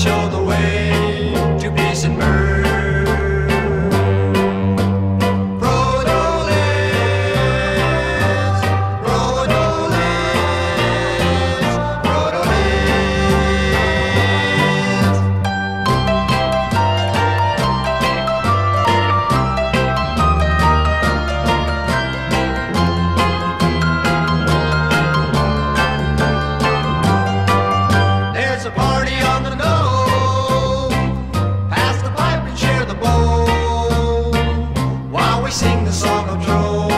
笑得。patrol.